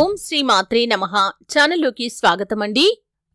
ఓం శ్రీ మాత్రే నమ. ఛానల్లోకి స్వాగతమండి.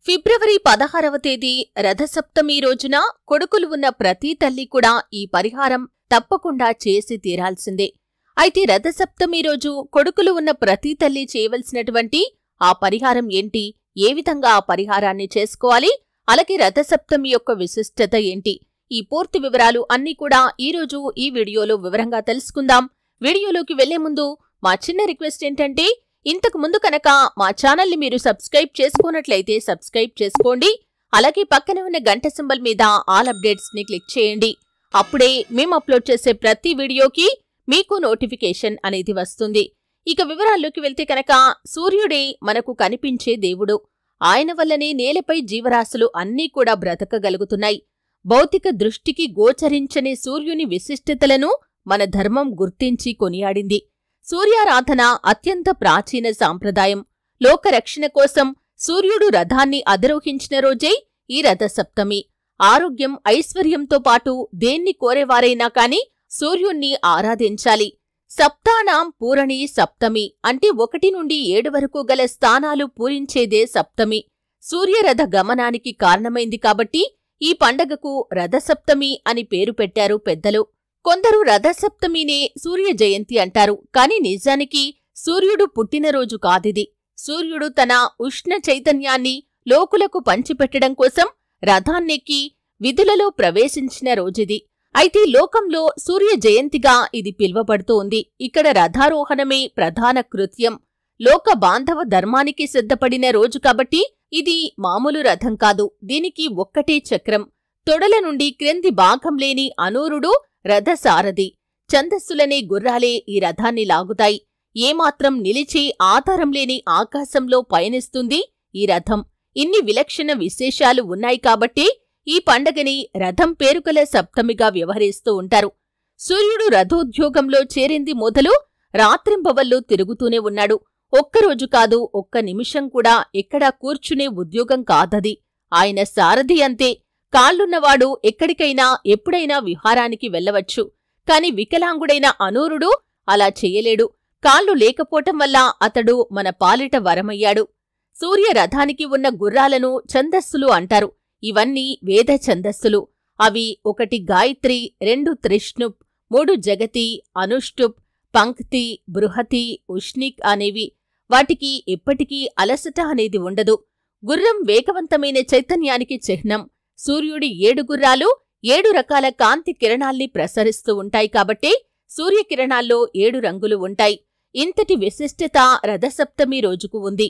ఫిబ్రవరి పదహారవ తేదీ రథసప్తమి రోజున కొడుకులు ఉన్న ప్రతి తల్లి కూడా ఈ పరిహారం తప్పకుండా చేసి తీరాల్సిందే. అయితే రథసప్తమి రోజు కొడుకులు ఉన్న ప్రతి తల్లి చేయవలసినటువంటి ఆ పరిహారం ఏంటి? ఏ విధంగా ఆ పరిహారాన్ని చేసుకోవాలి? అలాగే రథసప్తమి యొక్క విశిష్టత ఏంటి? ఈ పూర్తి వివరాలు అన్నీ కూడా ఈ రోజు ఈ వీడియోలో వివరంగా తెలుసుకుందాం. వీడియోలోకి వెళ్ళే ముందు మా చిన్న రిక్వెస్ట్ ఏంటంటే ఇంతకు ముందు కనుక మా ఛానల్ని మీరు సబ్స్క్రైబ్ చేసుకున్నట్లయితే సబ్స్క్రైబ్ చేసుకోండి. అలాగే పక్కనే ఉన్న గంట సింబల్ మీద ఆల్ అప్డేట్స్ని క్లిక్ చేయండి. అప్పుడే మేము అప్లోడ్ చేసే ప్రతి వీడియోకి మీకు నోటిఫికేషన్ అనేది వస్తుంది. ఇక వివరాల్లోకి వెళ్తే కనుక సూర్యుడే మనకు కనిపించే దేవుడు. ఆయన వల్లనే నేలపై జీవరాశులు అన్నీ కూడా బ్రతకగలుగుతున్నాయి. భౌతిక దృష్టికి గోచరించని సూర్యుని విశిష్టతలను మన ధర్మం గుర్తించి కొనియాడింది. సూర్యారాధన అత్యంత ప్రాచీన సాంప్రదాయం. లోకరక్షణ కోసం సూర్యుడు రథాన్ని అధిరోహించిన రోజే ఈ రథసప్తమి. ఆరోగ్యం ఐశ్వర్యంతో పాటు దేన్ని కోరేవారైనా కాని సూర్యుణ్ణి ఆరాధించాలి. సప్తానాం పూరణి సప్తమి అంటే ఒకటి నుండి ఏడు వరకు గల స్థానాలు పూరించేదే సప్తమి. సూర్యరథ గమనానికి కారణమైంది కాబట్టి ఈ పండగకు రథసప్తమి అని పేరు పెట్టారు పెద్దలు. కొందరు రథసప్తమినే సూర్య జయంతి అంటారు. కాని నిజానికి సూర్యుడు పుట్టినరోజు కాదిది. సూర్యుడు తన ఉష్ణ చైతన్యాన్ని లోకులకు పంచిపెట్టడం కోసం రథాన్నెక్కి విధులలో ప్రవేశించిన రోజిది. అయితే లోకంలో సూర్య జయంతిగా ఇది పిలువబడుతూ ఉంది ఇక్కడ రథారోహణమే ప్రధాన కృత్యం. లోక బాంధవ ధర్మానికి సిద్ధపడిన రోజు కాబట్టి ఇది మామూలు రథం కాదు. దీనికి ఒక్కటే చక్రం. తొడల నుండి క్రింది భాగం లేని అనూరుడు రథసారథి. ఛందస్సులనే గుర్రాలే ఈ రథాన్ని లాగుతాయి. ఏమాత్రం నిలిచి ఆధారం లేని ఆకాశంలో పయనిస్తుంది ఈ రథం. ఇన్ని విలక్షణ విశేషాలు ఉన్నాయి కాబట్టి ఈ పండగని రథం పేరుకల సప్తమిగా వ్యవహరిస్తూ ఉంటారు. సూర్యుడు రథోద్యోగంలో చేరింది మొదలు రాత్రింబవళ్ళు తిరుగుతూనే ఉన్నాడు. ఒక్కరోజు కాదు ఒక్క నిమిషం కూడా ఎక్కడా కూర్చునే ఉద్యోగం కాదది. ఆయన సారథి అంతే. కాళ్ళున్నవాడు ఎక్కడికైనా ఎప్పుడైనా విహారానికి వెళ్ళవచ్చు. కాని వికలాంగుడైన అనూరుడు అలా చెయ్యలేడు కాళ్ళు లేకపోవటం వల్ల అతడు మన పాలిట వరమయ్యాడు. సూర్య రథానికి ఉన్న గుర్రాలను ఛందస్సులు అంటారు. ఇవన్నీ వేద ఛందస్సులు. అవి ఒకటి గాయత్రి రెండు త్రిష్ణుప్ మూడు జగతి అనుష్టుప్ పంక్తి బృహతి ఉష్ణిక్ అనేవి. వాటికి ఎప్పటికీ అలసట అనేది ఉండదు. గుర్రం వేగవంతమైన చైతన్యానికి చిహ్నం. సూర్యుడి ఏడు గుర్రాలు ఏడు రకాల కాంతి కిరణాల్ని ప్రసరిస్తూ ఉంటాయి కాబట్టి సూర్యకిరణాల్లో ఏడు రంగులు ఉంటాయి. ఇంతటి విశిష్టత రథసప్తమి రోజుకు ఉంది.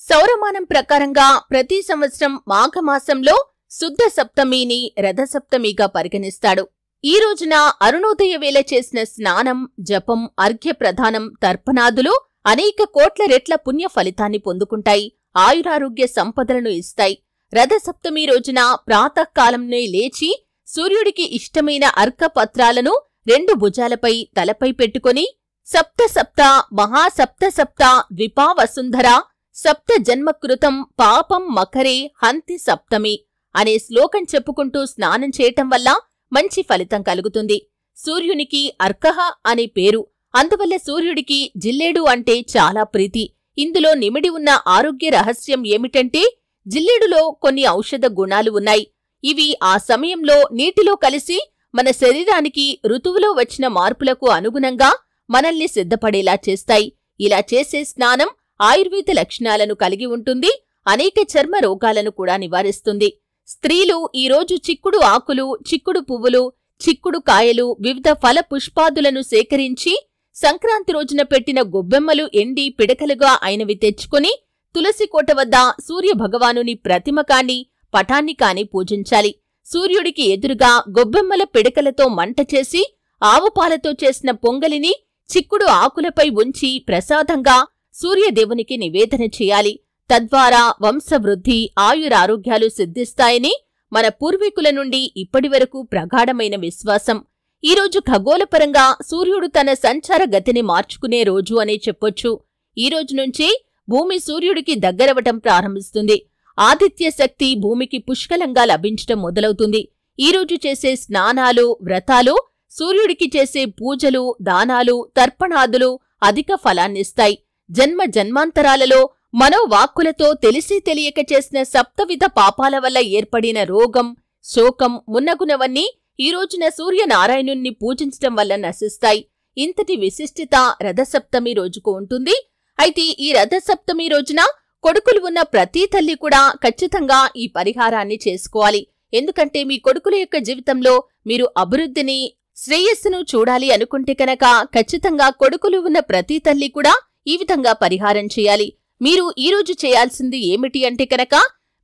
సౌరమానం ప్రకారంగా ప్రతి సంవత్సరం మాఘమాసంలో శుద్ధ సప్తమిని రథసప్తమిగా పరిగణిస్తాడు. ఈ రోజున అరుణోదయ వేళ చేసిన స్నానం జపం అర్ఘ్యప్రధానం తర్పణాదులు అనేక కోట్ల రెట్ల పుణ్య ఫలితాన్ని పొందుకుంటాయి. ఆయురారోగ్య సంపదలను ఇస్తాయి. రథసప్తమి రోజున ప్రాతకాలంనే లేచి సూర్యుడికి ఇష్టమైన అర్కపత్రాలను రెండు భుజాలపై తలపై పెట్టుకొని సప్త సప్త మహాసప్త సప్త ద్విపావసుంధర సప్త జన్మకృతం పాపం మకరే హంతి సప్తమి అనే శ్లోకం చెప్పుకుంటూ స్నానం చేయటం వల్ల మంచి ఫలితం కలుగుతుంది. సూర్యునికి అర్కహ అనే పేరు. అందువల్ల సూర్యుడికి జిల్లేడు అంటే చాలా ప్రీతి. ఇందులో నిమిడి ఉన్న ఆరోగ్య రహస్యం ఏమిటంటే జిల్లేడులో కొన్ని ఔషధ గుణాలు ఉన్నాయి. ఇవి ఆ సమయంలో నీటిలో కలిసి మన శరీరానికి ఋతువులో వచ్చిన మార్పులకు అనుగుణంగా మనల్ని సిద్ధపడేలా చేస్తాయి. ఇలా చేసే స్నానం ఆయుర్వేద లక్షణాలను కలిగి ఉంటుంది. అనేక చర్మ రోగాలను కూడా నివారిస్తుంది. స్త్రీలు ఈరోజు చిక్కుడు ఆకులు చిక్కుడు పువ్వులు చిక్కుడు కాయలు వివిధ ఫల పుష్పాదులను సేకరించి సంక్రాంతి రోజున పెట్టిన గొబ్బెమ్మలు ఎండి పిడకలుగా అయినవి తెచ్చుకొని తులసి కోట వద్ద సూర్య భగవానుని ప్రతిమ కాని పటాన్ని కాని పూజించాలి. సూర్యుడికి ఎదురుగా గొబ్బెమ్మల పిడకలతో మంట చేసి ఆవుపాలతో చేసిన పొంగలిని చిక్కుడు ఆకులపై ఉంచి ప్రసాదంగా సూర్యదేవునికి నివేదన చేయాలి. తద్వారా వంశవృద్ధి ఆయురారోగ్యాలు సిద్ధిస్తాయని మన పూర్వీకుల నుండి ఇప్పటివరకు ప్రగాఢమైన విశ్వాసం. ఈరోజు ఖగోళపరంగా సూర్యుడు తన సంచార గతిని మార్చుకునే రోజు అనే చెప్పొచ్చు. ఈ రోజు నుంచే భూమి సూర్యుడికి దగ్గరవటం ప్రారంభిస్తుంది. ఆదిత్య శక్తి భూమికి పుష్కలంగా లభించటం మొదలవుతుంది. ఈరోజు చేసే స్నానాలు వ్రతాలు సూర్యుడికి చేసే పూజలు దానాలు తర్పణాదులు అధిక ఫలాన్నిస్తాయి. జన్మ జన్మాంతరాలలో మనోవాక్కులతో తెలిసి తెలియక చేసిన సప్తవిధ పాపాల వల్ల ఏర్పడిన రోగం శోకం మున్నగునవన్నీ ఈ రోజున సూర్యనారాయణుణ్ణి పూజించటం వల్ల నశిస్తాయి. ఇంతటి విశిష్టత రథసప్తమి రోజుకు ఉంటుంది. అయితే ఈ రథసప్తమి రోజున కొడుకులు ఉన్న ప్రతి తల్లి కూడా ఖచ్చితంగా ఈ పరిహారాన్ని చేసుకోవాలి. ఎందుకంటే మీ కొడుకుల యొక్క జీవితంలో మీరు అభివృద్ధిని శ్రేయస్సును చూడాలి అనుకుంటే కనుక ఖచ్చితంగా కొడుకులు ఉన్న ప్రతి తల్లి కూడా ఈ విధంగా పరిహారం చేయాలి. మీరు ఈ రోజు చేయాల్సింది ఏమిటి అంటే కనుక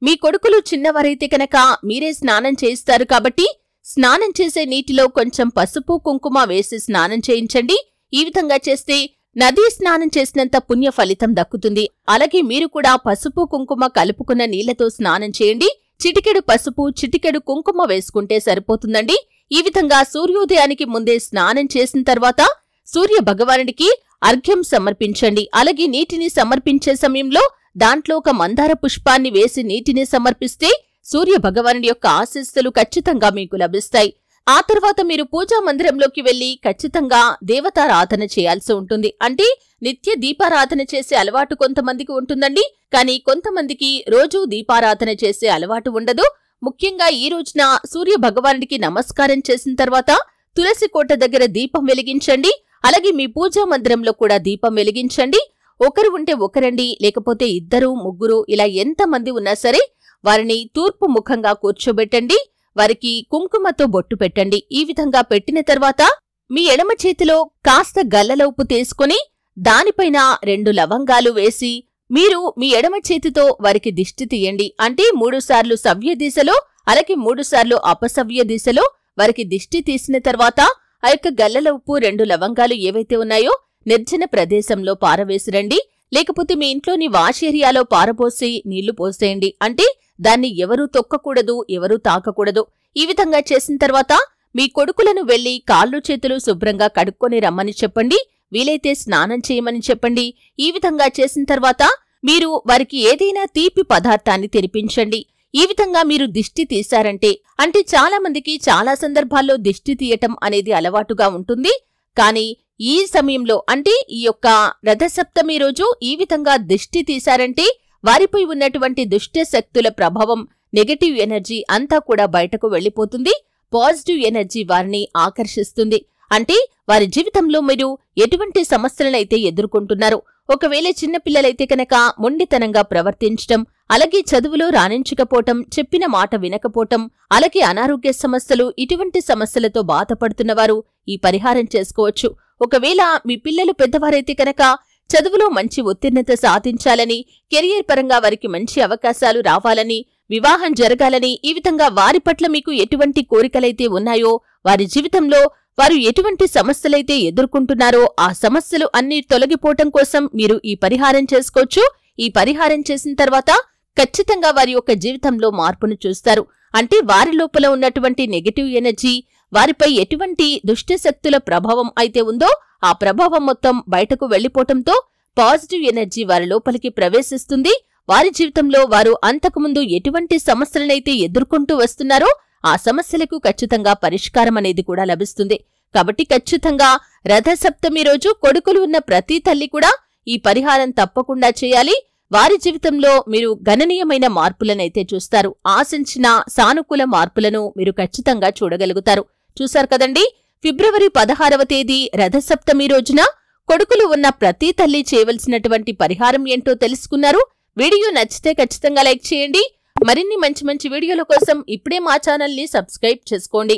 మీ కొడుకులు చిన్నవారైతే కనుక మీరే స్నానం చేయిస్తారు కాబట్టి స్నానం చేసే నీటిలో కొంచెం పసుపు కుంకుమ వేసి స్నానం చేయించండి. ఈ విధంగా చేస్తే నదీ స్నానం చేసినంత పుణ్య ఫలితం దక్కుతుంది. అలాగే మీరు కూడా పసుపు కుంకుమ కలుపుకున్న నీళ్ళతో స్నానం చేయండి. చిటికెడు పసుపు చిటికెడు కుంకుమ వేసుకుంటే సరిపోతుందండి. ఈ విధంగా సూర్యోదయానికి ముందే స్నానం చేసిన తర్వాత సూర్య భగవానుడికి అర్ఘ్యం సమర్పించండి. అలాగే నీటిని సమర్పించే సమయంలో దాంట్లో ఒక మందార పుష్పాన్ని వేసి నీటిని సమర్పిస్తే సూర్య భగవానుడి యొక్క ఆశీస్సులు ఖచ్చితంగా మీకు లభిస్తాయి. ఆ తర్వాత మీరు పూజా మందిరంలోకి వెళ్ళి ఖచ్చితంగా దేవతారాధన చేయాల్సి ఉంటుంది. అంటే నిత్య దీపారాధన చేసే అలవాటు కొంతమందికి ఉంటుందండి. కానీ కొంతమందికి రోజూ దీపారాధన చేసే అలవాటు ఉండదు. ముఖ్యంగా ఈ రోజున సూర్య భగవానుడికి నమస్కారం చేసిన తర్వాత తులసి కోట దగ్గర దీపం వెలిగించండి. అలాగే మీ పూజా మందిరంలో కూడా దీపం వెలిగించండి. ఒకరు ఉంటే ఒకరండి లేకపోతే ఇద్దరు ముగ్గురు ఇలా ఎంతమంది ఉన్నా సరే వారిని తూర్పు ముఖంగా కూర్చోబెట్టండి. వారికి కుంకుమతో బొట్టు పెట్టండి. ఈ విధంగా పెట్టిన తర్వాత మీ ఎడమ చేతిలో కాస్త గల్లలోపు తీసుకుని దానిపైన రెండు లవంగాలు వేసి మీరు మీ ఎడమ చేతితో వారికి దిష్టి తీయండి. అంటే మూడుసార్లు సవ్య దిశలో అలాగే మూడుసార్లు అపసవ్య దిశలో వారికి దిష్టి తీసిన తర్వాత ఆ యొక్క గల్లల ఉప్పు రెండు లవంగాలు ఏవైతే ఉన్నాయో నిర్జన ప్రదేశంలో పారవేసిరండి లేకపోతే మీ ఇంట్లోని వాష్ ఏరియాలో పారపోసి నీళ్ళు పోసేయండి. అంటే దాన్ని ఎవరూ తొక్కకూడదు ఎవరూ తాకకూడదు. ఈ విధంగా చేసిన తర్వాత మీ కొడుకులను వెళ్ళి కాళ్ళు చేతులు శుభ్రంగా కడుక్కొని రమ్మని చెప్పండి వీలైతే స్నానం చేయమని చెప్పండి. ఈ విధంగా చేసిన తర్వాత మీరు వారికి ఏదైనా తీపి పదార్థాన్ని తినిపించండి. ఈ విధంగా మీరు దిష్టి తీశారంటే అంటే చాలా మందికి చాలా సందర్భాల్లో దిష్టి తీయటం అనేది అలవాటుగా ఉంటుంది. కానీ ఈ సమయంలో అంటే ఈ యొక్క రథసప్తమి రోజు ఈ విధంగా దిష్టి తీశారంటే వారిపై ఉన్నటువంటి దుష్ట శక్తుల ప్రభావం నెగటివ్ ఎనర్జీ అంతా కూడా బయటకు వెళ్ళిపోతుంది పాజిటివ్ ఎనర్జీ వారిని ఆకర్షిస్తుంది. అంటే వారి జీవితంలో మీరు ఎటువంటి సమస్యలనైతే ఎదుర్కొంటున్నారు ఒకవేళ చిన్నపిల్లలైతే కనుక మొండితనంగా ప్రవర్తించటం అలాగే చదువులో రాణించకపోవటం చెప్పిన మాట వినకపోవటం అలాగే అనారోగ్య సమస్యలు ఇటువంటి సమస్యలతో బాధపడుతున్నవారు ఈ పరిహారం చేసుకోవచ్చు. ఒకవేళ మీ పిల్లలు పెద్దవారైతే కనుక చదువులో మంచి ఉత్తీర్ణత సాధించాలని కెరియర్ పరంగా వారికి మంచి అవకాశాలు రావాలని వివాహం జరగాలని ఈ విధంగా వారి పట్ల మీకు ఎటువంటి కోరికలైతే ఉన్నాయో వారి జీవితంలో వారు ఎటువంటి సమస్యలైతే ఎదుర్కొంటున్నారో ఆ సమస్యలు అన్ని తొలగిపోవటం కోసం మీరు ఈ పరిహారం చేసుకోవచ్చు. ఈ పరిహారం చేసిన తర్వాత ఖచ్చితంగా వారి యొక్క జీవితంలో మార్పును చూస్తారు. అంటే వారి లోపల ఉన్నటువంటి నెగటివ్ ఎనర్జీ వారిపై ఎటువంటి దుష్టశక్తుల ప్రభావం అయితే ఉందో ఆ ప్రభావం మొత్తం బయటకు వెళ్ళిపోవటంతో పాజిటివ్ ఎనర్జీ వారి లోపలికి ప్రవేశిస్తుంది. వారి జీవితంలో వారు అంతకుముందు ఎటువంటి సమస్యలనైతే ఎదుర్కొంటూ వస్తున్నారో ఆ సమస్యలకు ఖచ్చితంగా పరిష్కారం అనేది కూడా లభిస్తుంది. కాబట్టి ఖచ్చితంగా రథసప్తమి రోజు కొడుకులు ఉన్న ప్రతి తల్లి కూడా ఈ పరిహారం తప్పకుండా చేయాలి. వారి జీవితంలో మీరు గణనీయమైన మార్పులనైతే చూస్తారు. ఆశించిన సానుకూల మార్పులను మీరు ఖచ్చితంగా చూడగలుగుతారు. చూశారు కదండి? ఫిబ్రవరి పదహారవ తేదీ రథసప్తమి రోజున కొడుకులు ఉన్న ప్రతి తల్లి చేయవలసినటువంటి పరిహారం ఏంటో తెలుసుకున్నారు. వీడియో నచ్చితే ఖచ్చితంగా లైక్ చేయండి. మరిన్ని మంచి మంచి వీడియోల కోసం ఇప్పుడే మా ఛానల్ని సబ్స్క్రైబ్ చేసుకోండి.